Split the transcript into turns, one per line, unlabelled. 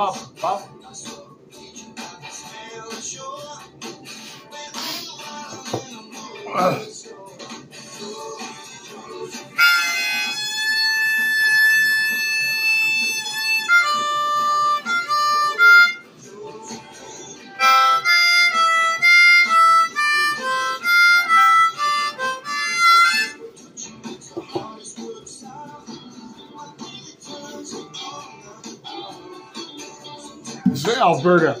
Oh, pop, pop. Alberta.